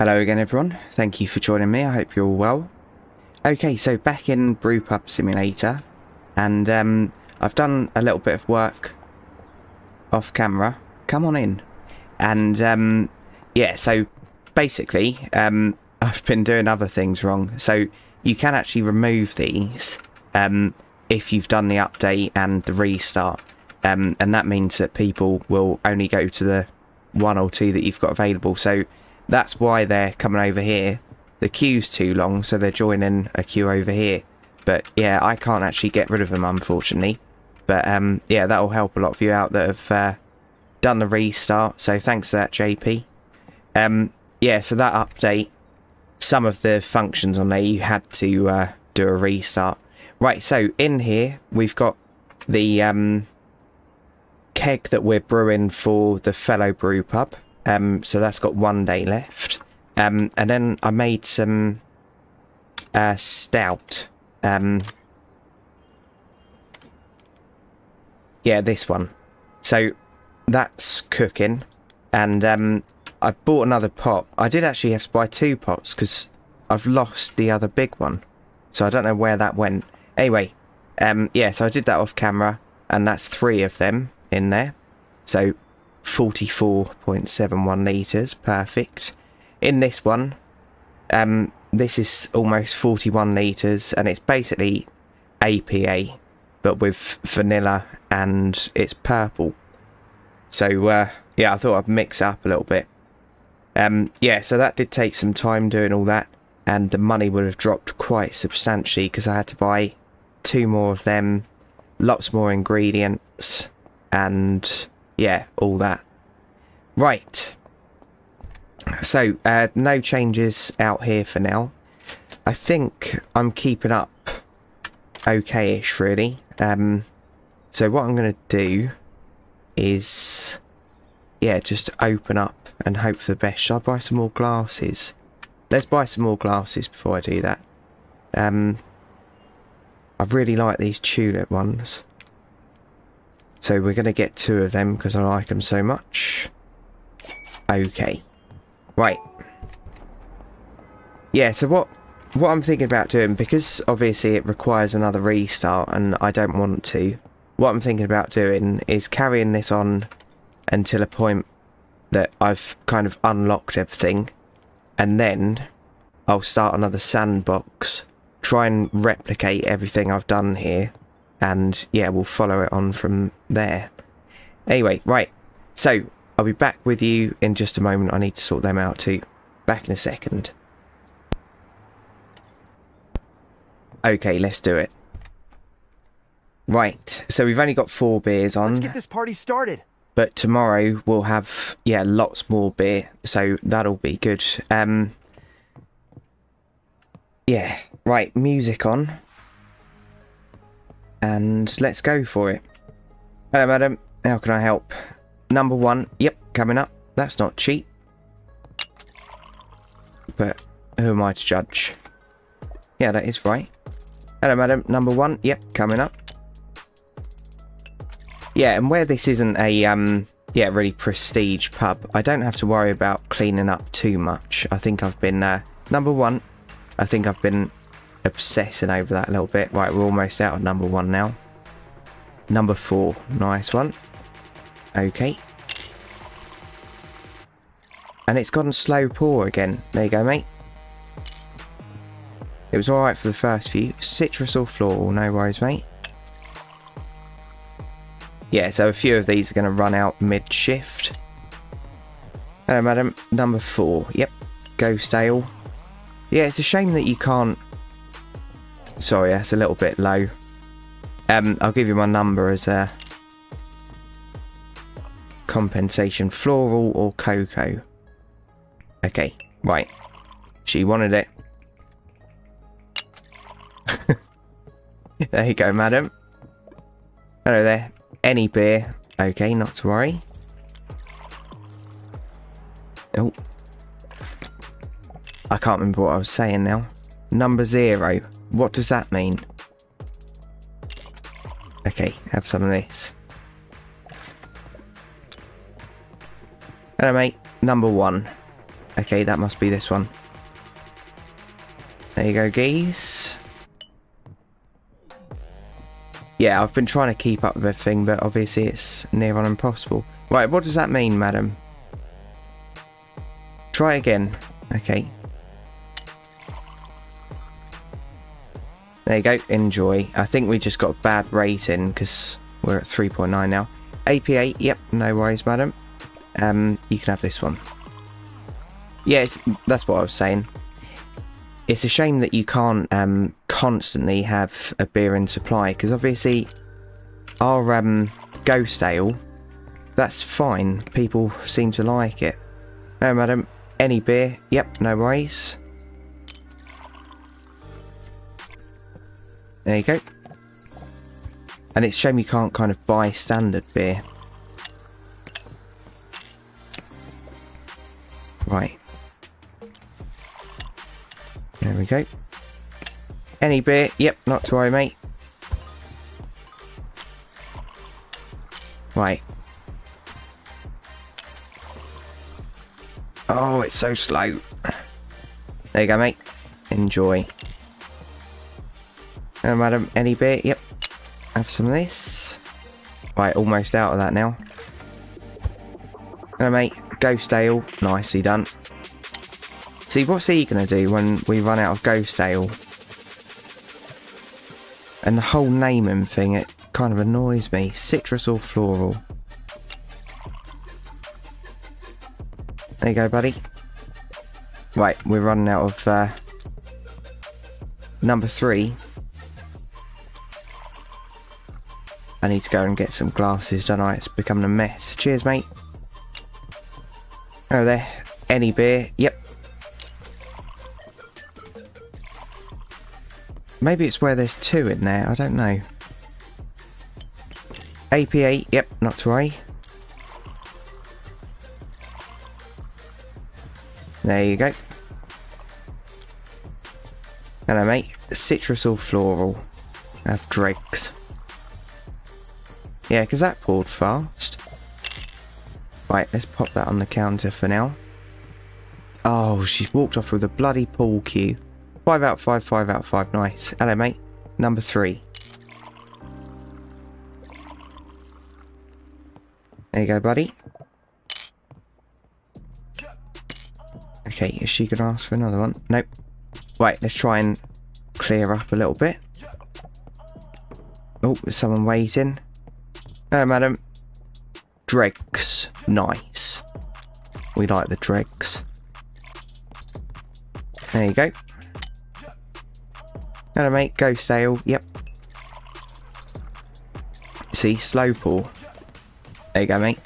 Hello again everyone, thank you for joining me, I hope you're all well. Okay, so back in Brewpub Simulator, and um, I've done a little bit of work off camera. Come on in. And um, yeah, so basically, um, I've been doing other things wrong. So you can actually remove these um, if you've done the update and the restart. Um, and that means that people will only go to the one or two that you've got available. So that's why they're coming over here. The queue's too long, so they're joining a queue over here. But yeah, I can't actually get rid of them, unfortunately. But um, yeah, that'll help a lot of you out that have uh, done the restart. So thanks for that, JP. Um, yeah, so that update, some of the functions on there, you had to uh, do a restart. Right, so in here, we've got the um, keg that we're brewing for the fellow brew pub. Um, so that's got one day left. Um, and then I made some uh, stout. Um, yeah, this one. So that's cooking. And um, I bought another pot. I did actually have to buy two pots because I've lost the other big one. So I don't know where that went. Anyway, um, yeah, so I did that off camera. And that's three of them in there. So 44.71 litres, perfect. In this one, um, this is almost 41 litres and it's basically APA but with vanilla and it's purple. So uh, yeah, I thought I'd mix up a little bit. Um, yeah, so that did take some time doing all that and the money would have dropped quite substantially because I had to buy two more of them, lots more ingredients and yeah, all that. Right. So, uh, no changes out here for now. I think I'm keeping up okay-ish, really. Um, so what I'm going to do is, yeah, just open up and hope for the best. Should I buy some more glasses? Let's buy some more glasses before I do that. Um, I really like these tulip ones. So we're going to get two of them because I like them so much. Okay. Right. Yeah, so what what I'm thinking about doing, because obviously it requires another restart and I don't want to, what I'm thinking about doing is carrying this on until a point that I've kind of unlocked everything and then I'll start another sandbox, try and replicate everything I've done here and yeah, we'll follow it on from there. Anyway, right, so I'll be back with you in just a moment. I need to sort them out too. Back in a second. Okay, let's do it. Right, so we've only got four beers on. Let's get this party started. But tomorrow we'll have, yeah, lots more beer. So that'll be good. Um, yeah, right, music on. And let's go for it. Hello, madam. How can I help? Number one. Yep, coming up. That's not cheap. But who am I to judge? Yeah, that is right. Hello, madam. Number one. Yep, coming up. Yeah, and where this isn't a, um, yeah, really prestige pub, I don't have to worry about cleaning up too much. I think I've been, uh, number one, I think I've been obsessing over that a little bit. Right, we're almost out of number one now. Number four. Nice one. Okay. And it's gone slow pour again. There you go, mate. It was alright for the first few. Citrus or floral, no worries, mate. Yeah, so a few of these are going to run out mid-shift. Hello, madam. Number four. Yep. Ghost Ale. Yeah, it's a shame that you can't... Sorry, that's a little bit low. Um, I'll give you my number as a compensation. Floral or cocoa? Okay, right. She wanted it. there you go, madam. Hello there. Any beer. Okay, not to worry. Oh. I can't remember what I was saying now. Number zero. What does that mean? Okay, have some of this. Hello, mate. Number one. Okay, that must be this one. There you go, geese. Yeah, I've been trying to keep up with everything, but obviously it's near on impossible. Right, what does that mean, madam? Try again. Okay. There you go, enjoy. I think we just got a bad rating because we're at 3.9 now. APA, yep, no worries, madam. Um, you can have this one. Yes, yeah, that's what I was saying. It's a shame that you can't um, constantly have a beer in supply because obviously our um, ghost ale, that's fine. People seem to like it. No, madam, any beer? Yep, no worries. There you go. And it's shame you can't kind of buy standard beer. Right. There we go. Any beer? Yep, not to worry, mate. Right. Oh, it's so slow. There you go, mate. Enjoy. Oh, madam, any beer? Yep. Have some of this. Right, almost out of that now. Hello, mate. Ghost ale. Nicely done. See, what's he to do when we run out of ghost ale? And the whole naming thing, it kind of annoys me. Citrus or floral? There you go, buddy. Right, we're running out of uh, number three. I need to go and get some glasses, don't I? It's becoming a mess. Cheers, mate. Oh, there. Any beer? Yep. Maybe it's where there's two in there. I don't know. APA. Yep, not to worry. There you go. Hello, mate. Citrus or floral? I have dregs. Yeah, because that poured fast. Right, let's pop that on the counter for now. Oh, she's walked off with a bloody pool cue. 5 out of 5, 5 out of 5. Nice. Hello, mate. Number 3. There you go, buddy. Okay, is she going to ask for another one? Nope. Right, let's try and clear up a little bit. Oh, there's someone waiting. Hello, madam. Dregs. Nice. We like the dregs. There you go. Hello, mate. Ghost ale. Yep. See, slow pour. There you go, mate.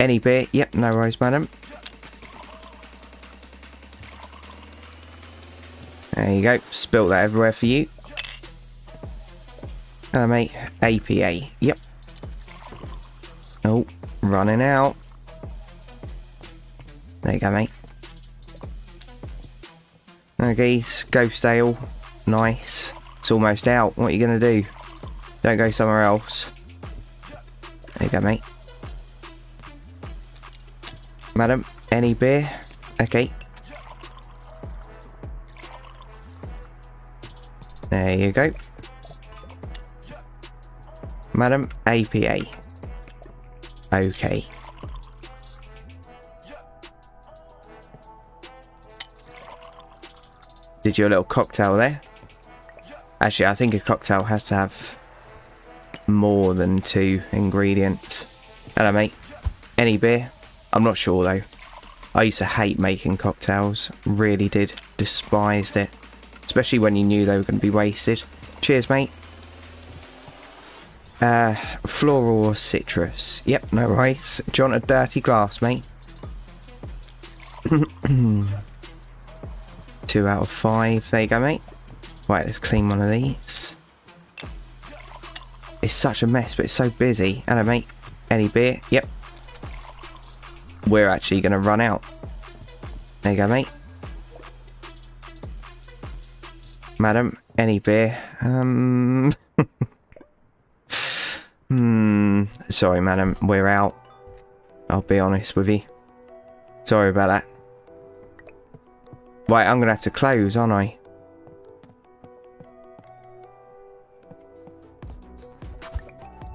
Any beer? Yep, no worries, madam. There you go. Spilt that everywhere for you. Hello, mate. APA. Yep. Oh, running out. There you go, mate. Okay, Ghost Ale. Nice. It's almost out. What are you going to do? Don't go somewhere else. There you go, mate. Madam, any beer? Okay. There you go. Madam, APA. Okay. Did your little cocktail there? Actually, I think a cocktail has to have more than two ingredients. Hello, mate. Any beer? I'm not sure, though. I used to hate making cocktails. Really did. Despised it. Especially when you knew they were going to be wasted. Cheers, mate. Uh, floral or citrus? Yep, no worries. Do you want a dirty glass, mate? Two out of five. There you go, mate. Right, let's clean one of these. It's such a mess, but it's so busy. Hello, mate. Any beer? Yep. We're actually going to run out. There you go, mate. Madam, any beer? Um... Hmm. Sorry, madam. We're out. I'll be honest with you. Sorry about that. Right, I'm to have to close, aren't I?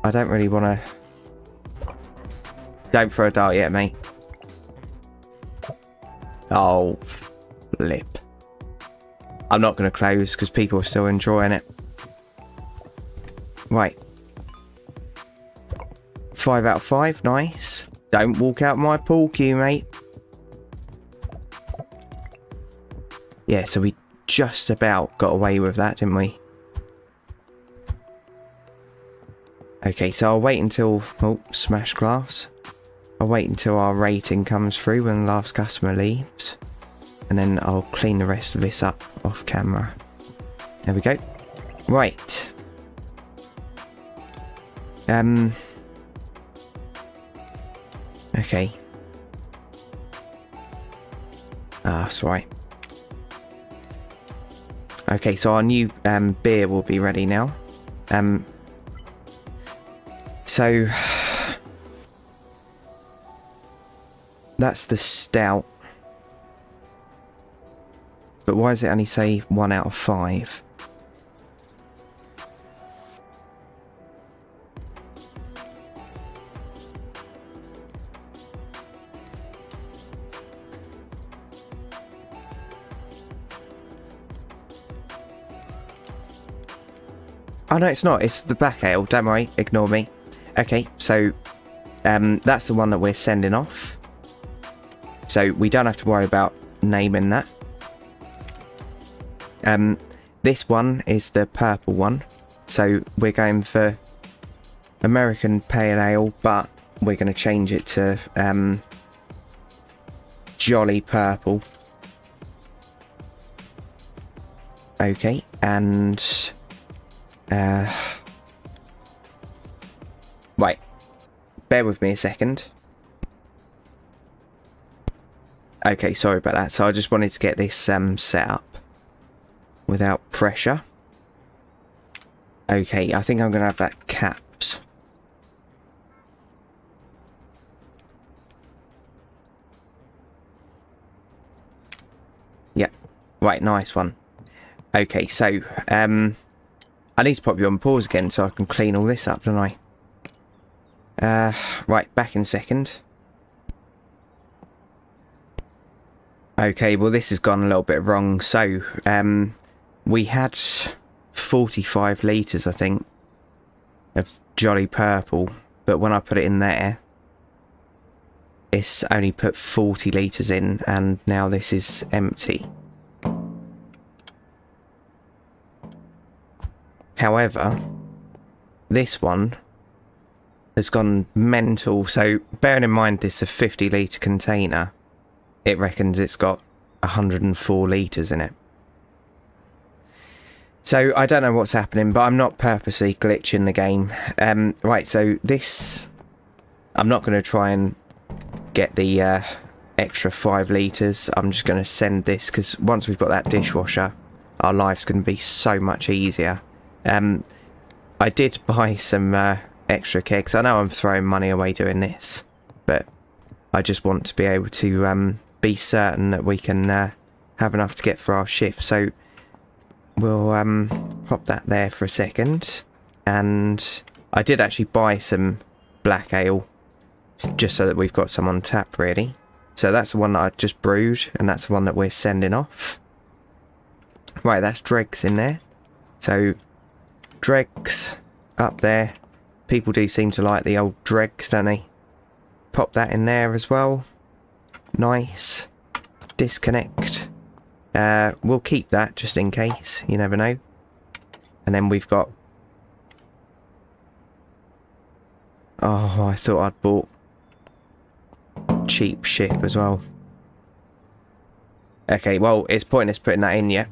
I don't really want to... Don't throw a dart yet, mate. Oh, flip. I'm not to close because people are still enjoying it. Right. Five out of five, nice. Don't walk out my pool cue, mate. Yeah, so we just about got away with that, didn't we? Okay, so I'll wait until... Oh, smash glass. I'll wait until our rating comes through when the last customer leaves. And then I'll clean the rest of this up off camera. There we go. Right. Um... Okay. Ah, that's right. Okay, so our new um, beer will be ready now. Um, so that's the stout. But why does it only say one out of five? Oh no, it's not. It's the black ale. Don't worry. Ignore me. Okay, so um, that's the one that we're sending off. So we don't have to worry about naming that. Um, this one is the purple one. So we're going for American Pale Ale, but we're going to change it to um, Jolly Purple. Okay, and uh, right. Bear with me a second. Okay, sorry about that. So I just wanted to get this um, set up without pressure. Okay, I think I'm going to have that caps. Yep. Right, nice one. Okay, so um, I need to pop you on pause again so I can clean all this up, don't I? Uh, right, back in second. Okay, well this has gone a little bit wrong. So, um, we had 45 litres, I think, of Jolly Purple. But when I put it in there, it's only put 40 litres in and now this is empty. However, this one has gone mental. So bearing in mind this is a 50 litre container, it reckons it's got 104 litres in it. So I don't know what's happening, but I'm not purposely glitching the game. Um, right, so this... I'm not going to try and get the uh, extra 5 litres. I'm just going to send this, because once we've got that dishwasher, our life's going to be so much easier. Um, I did buy some uh, extra kegs. I know I'm throwing money away doing this, but I just want to be able to um, be certain that we can uh, have enough to get for our shift. So we'll um, pop that there for a second. And I did actually buy some black ale just so that we've got some on tap really. So that's the one that I just brewed and that's the one that we're sending off. Right, that's dregs in there. So dregs up there. People do seem to like the old dregs, don't they? Pop that in there as well. Nice. Disconnect. Uh, we'll keep that just in case. You never know. And then we've got... Oh, I thought I'd bought cheap ship as well. Okay, well, it's pointless putting that in yet.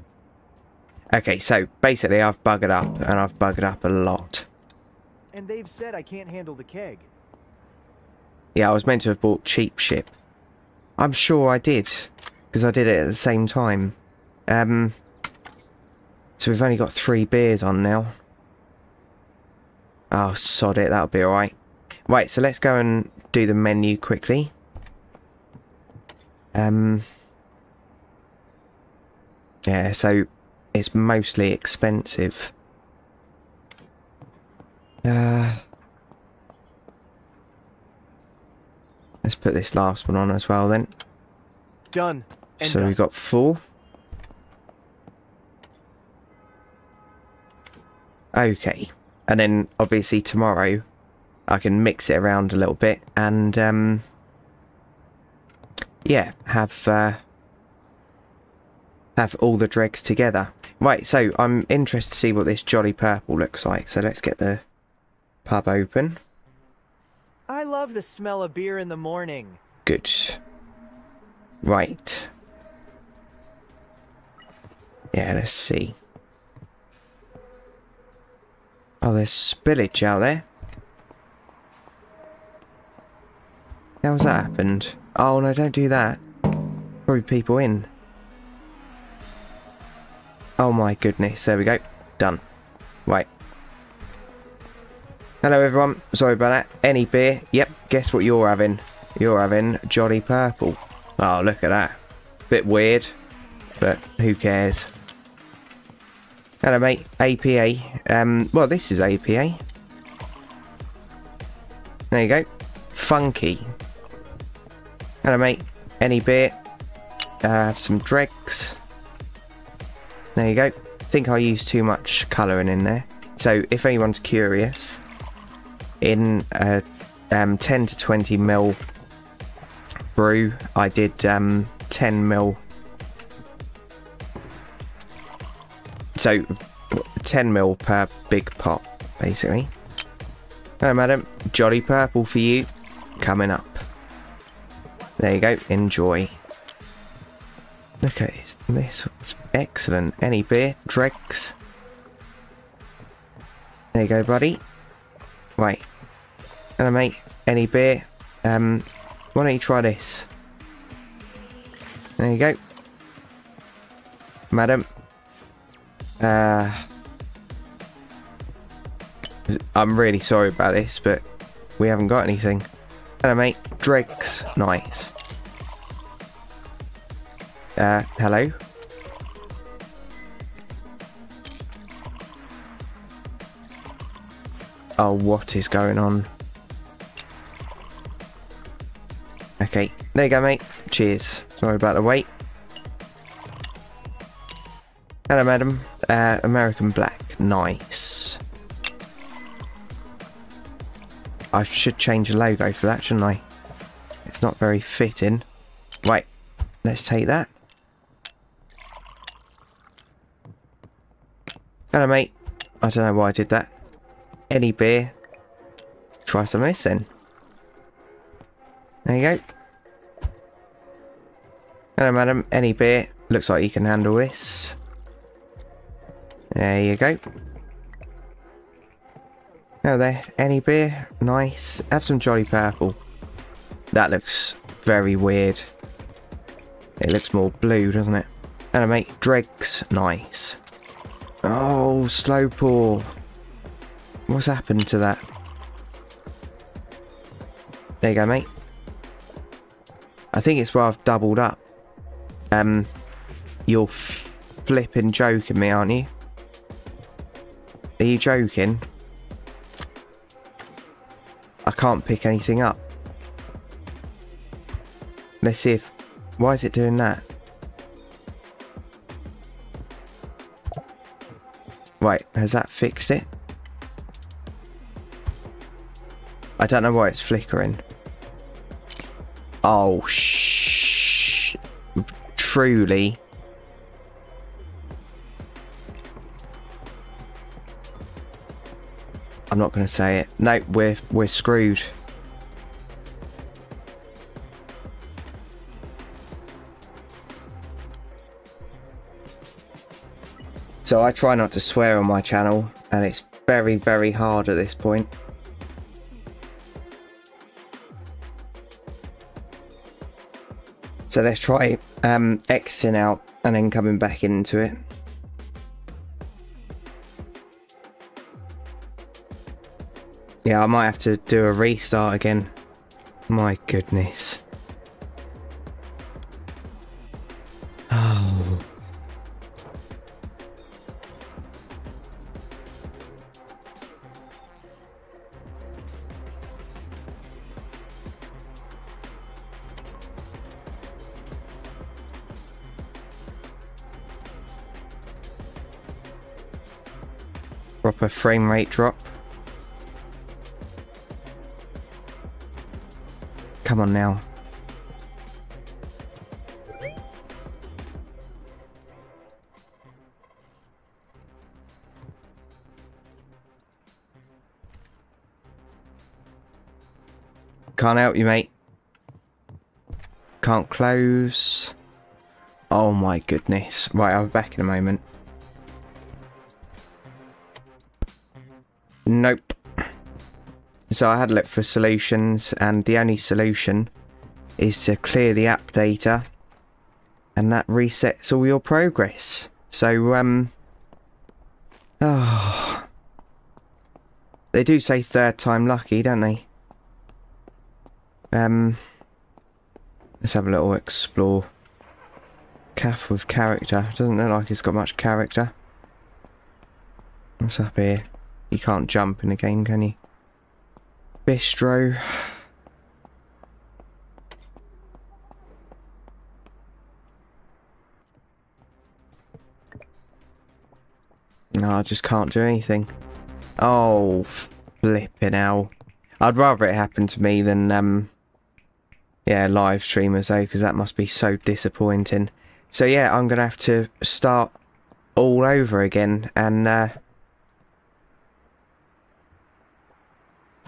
Okay, so basically I've buggered up, and I've buggered up a lot. And they've said I can't handle the keg. Yeah, I was meant to have bought cheap ship. I'm sure I did, because I did it at the same time. Um, so we've only got three beers on now. Oh, sod it, that'll be alright. Right, so let's go and do the menu quickly. Um, yeah, so it's mostly expensive. Uh, let's put this last one on as well then. Done. And so done. we've got four. Okay. And then obviously tomorrow I can mix it around a little bit and um yeah, have uh have all the dregs together. Right, so I'm interested to see what this Jolly Purple looks like. So let's get the pub open. I love the smell of beer in the morning. Good. Right. Yeah, let's see. Oh, there's spillage out there. How's that happened? Oh, no, don't do that. Probably people in. Oh my goodness, there we go. Done. Right. Hello everyone, sorry about that. Any beer? Yep, guess what you're having? You're having Jolly Purple. Oh, look at that. Bit weird, but who cares? Hello mate, APA. Um, well this is APA. There you go. Funky. Hello mate, any beer? Uh, have some dregs. There you go. think I used too much colouring in there. So if anyone's curious, in a um, 10 to 20 mil brew, I did um, 10 mil. So 10 mil per big pot, basically. Hello, madam. Jolly purple for you. Coming up. There you go. Enjoy. Look at this. This excellent. Any beer? Dregs? There you go, buddy. Right. Hello, mate. Any beer? Um, why don't you try this? There you go. Madam. Uh, I'm really sorry about this, but we haven't got anything. Hello, mate. Dregs. Nice. Uh, hello? Oh, what is going on? Okay, there you go, mate. Cheers. Sorry about the wait. Hello, madam. Uh, American Black. Nice. I should change the logo for that, shouldn't I? It's not very fitting. Right, let's take that. Hello, mate. I don't know why I did that. Any beer? Try some of this then. There you go. Hello, madam. Any beer? Looks like you can handle this. There you go. Oh, there. Any beer? Nice. Have some Jolly Purple. That looks very weird. It looks more blue, doesn't it? Hello, mate. Dregs. Nice. Oh, slow pour. What's happened to that? There you go, mate. I think it's where I've doubled up. Um, you're flipping joking me, aren't you? Are you joking? I can't pick anything up. Let's see if... Why is it doing that? Right, has that fixed it? I don't know why it's flickering. Oh, shh. Truly. I'm not going to say it. No, we're we're screwed. So I try not to swear on my channel, and it's very, very hard at this point. So let's try um, exiting out and then coming back into it. Yeah, I might have to do a restart again. My goodness. Proper frame rate drop. Come on now. Can't help you, mate. Can't close. Oh my goodness. Right, I'll be back in a moment. So I had a look for solutions and the only solution is to clear the app data and that resets all your progress. So, um... Oh... They do say third time lucky, don't they? Um... Let's have a little explore. Calf with character. Doesn't look like it's got much character. What's up here? You can't jump in the game, can you? Bistro. No, I just can't do anything. Oh, flipping hell. I'd rather it happen to me than, um, yeah, live streamers though, because that must be so disappointing. So yeah, I'm going to have to start all over again and, uh,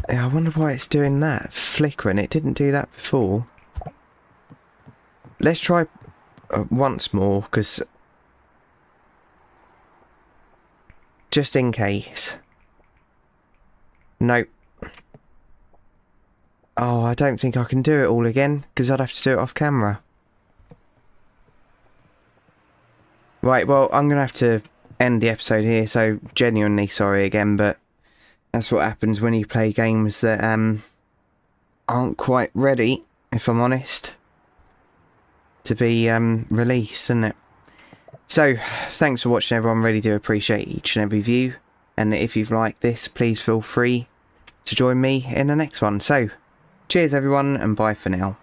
I wonder why it's doing that. Flickering. It didn't do that before. Let's try uh, once more, because... Just in case. Nope. Oh, I don't think I can do it all again, because I'd have to do it off camera. Right, well, I'm going to have to end the episode here, so genuinely sorry again, but that's what happens when you play games that um, aren't quite ready, if I'm honest, to be um, released, isn't it? So, thanks for watching everyone, really do appreciate each and every view, and if you've liked this, please feel free to join me in the next one. So, cheers everyone, and bye for now.